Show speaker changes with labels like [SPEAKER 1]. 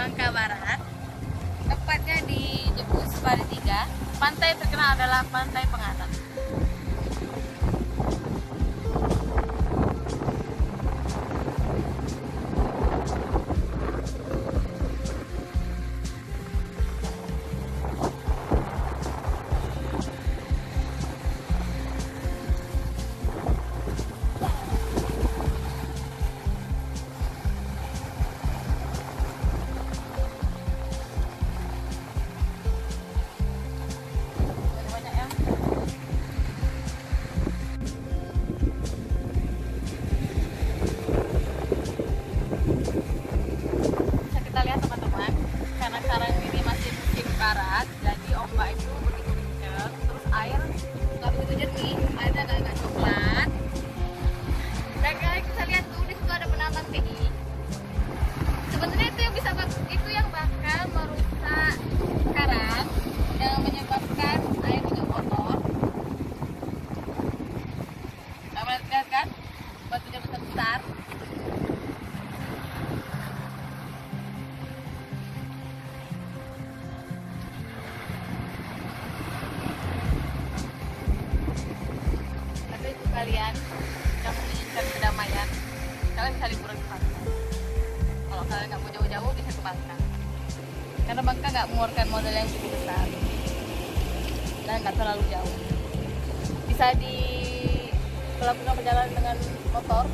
[SPEAKER 1] Bangka Barat, tepatnya di Jebus Pari 3. Pantai terkenal adalah Pantai Pengatan. Karat, jadi ombak itu begitu kencang, terus air nggak begitu jernih, airnya agak-agak coklat. Dan kalian bisa lihat tuh di situ ada penambang tinggi. Sebenarnya itu yang bisa itu yang bakal merusak karang yang menyebabkan air menjadi kotor. Kamu lihat kan? Batunya besar-besar. kalian yang menginginkan kedamaian kalian bisa liburan ke Bangka kalau kalian nggak mau jauh-jauh bisa ke Bangka. Karena Bangka nggak mengeluarkan modal yang cukup besar. Dan nggak terlalu jauh. Bisa di melakukan perjalanan dengan motor.